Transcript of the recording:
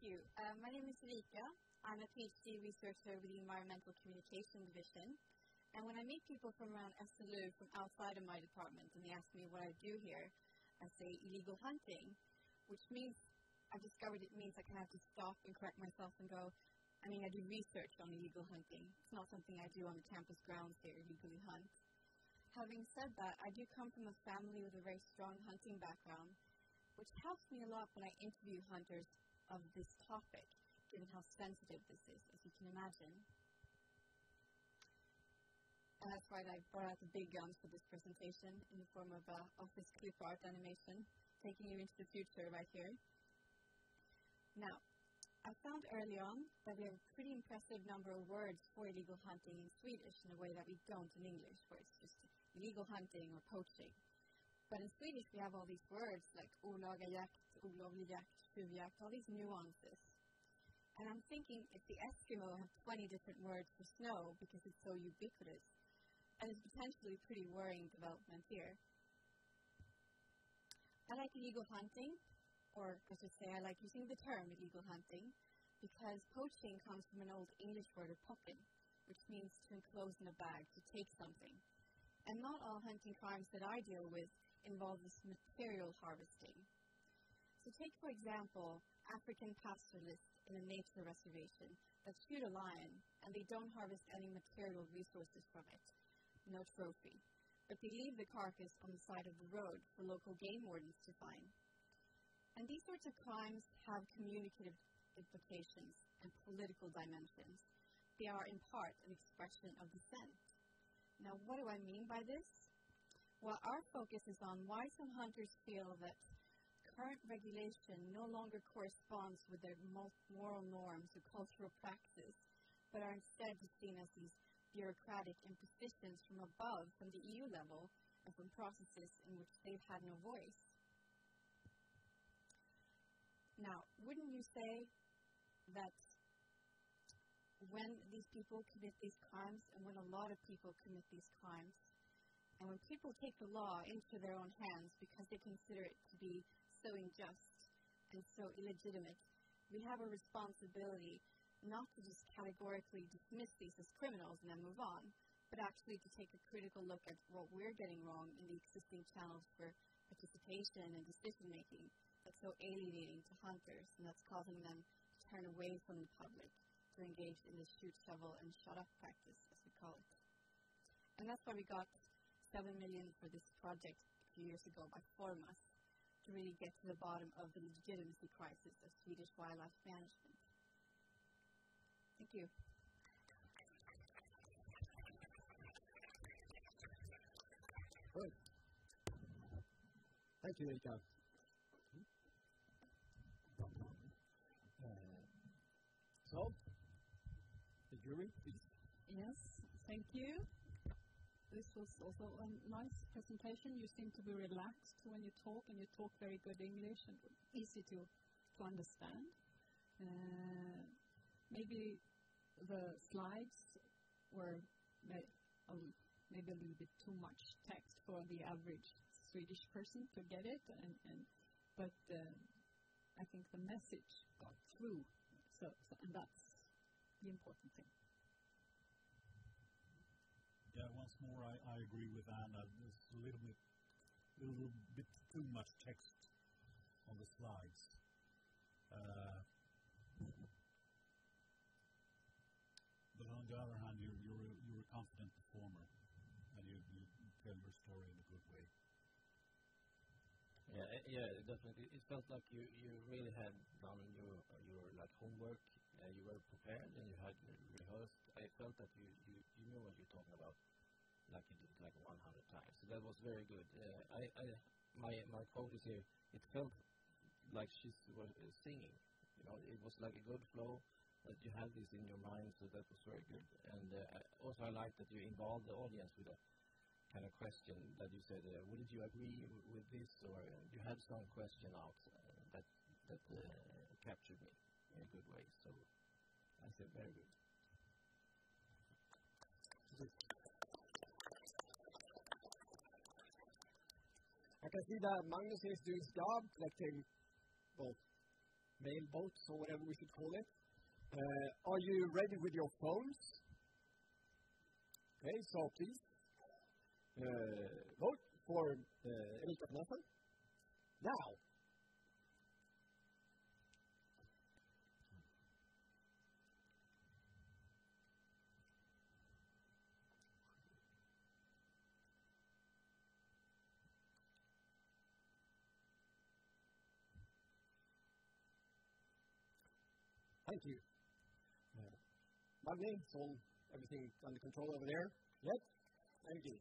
you. Uh, my name is Rika. I'm a PhD researcher with the Environmental Communication Division. And when I meet people from around SLU from outside of my department and they ask me what I do here, I say illegal hunting, which means I've discovered it means I kind of have to stop and correct myself and go, I mean, I do research on illegal hunting. It's not something I do on the campus grounds here, illegally hunt. Having said that, I do come from a family with a very strong hunting background, which helps me a lot when I interview hunters of this topic, given how sensitive this is, as you can imagine. And that's why I brought out the big guns for this presentation in the form of uh, office clip art animation, taking you into the future right here. Now, I found early on that we have a pretty impressive number of words for illegal hunting in Swedish in a way that we don't in English, where it's just illegal hunting or poaching. But in Swedish, we have all these words like olaga jakt, olovlig all these nuances. And I'm thinking if the Eskimo have 20 different words for snow because it's so ubiquitous, and it's potentially a pretty worrying development here. I like illegal hunting or I should say, I like using the term illegal hunting because poaching comes from an old English word of pocken, which means to enclose in a bag, to take something. And not all hunting crimes that I deal with involve this material harvesting. So take, for example, African pastoralists in a nature reservation that shoot a lion and they don't harvest any material resources from it, no trophy, but they leave the carcass on the side of the road for local game wardens to find. And these sorts of crimes have communicative implications and political dimensions. They are, in part, an expression of dissent. Now, what do I mean by this? Well, our focus is on why some hunters feel that current regulation no longer corresponds with their moral norms or cultural practices, but are instead seen as these bureaucratic impositions from above, from the EU level, and from processes in which they've had no voice. Now, wouldn't you say that when these people commit these crimes, and when a lot of people commit these crimes, and when people take the law into their own hands because they consider it to be so unjust and so illegitimate, we have a responsibility not to just categorically dismiss these as criminals and then move on, but actually to take a critical look at what we're getting wrong in the existing channels for participation and decision making that's so alienating to hunters, and that's causing them to turn away from the public to engage in the shoot, shovel, and shut up practice, as we call it. And that's why we got seven million for this project a few years ago by Formas to really get to the bottom of the legitimacy crisis of Swedish wildlife management. Thank you. Good. Thank you, Erica. Uh, so, the jury, please. Yes, thank you. This was also a nice presentation. You seem to be relaxed when you talk, and you talk very good English and easy to, to understand. Uh, maybe the slides were may, um, maybe a little bit too much text for the average Swedish person to get it, and, and but uh, I think the message got through so, so, and that's the important thing. Once more, I, I agree with Anna. There's a little bit, little bit too much text on the slides. Uh, but on the other hand, you're, you're, a, you're a confident performer, and you, you tell your story in a good way. Yeah, eh, yeah, definitely. It felt like you, you really had done your your like homework. Uh, you were prepared and you had rehearsed. I felt that you, you, you knew what you're talking about, like you did like 100 times. So that was very good. Uh, I, I my my quote is here. It felt like she was uh, singing. You know, it was like a good flow that you had this in your mind. So that was very good. And uh, also I like that you involved the audience with a kind of question that you said, uh, wouldn't you agree with this? Or uh, you had some question out uh, that that uh, captured me in a good way. So I said, very good. I can see that Magnus is doing his job, collecting well, mail boats or whatever we should call it. Uh, are you ready with your phones? Okay, so please uh, vote for uh, Emil Katanasan now. Thank you. Uh, Magni, it's all everything under control over there? Yes? Thank you.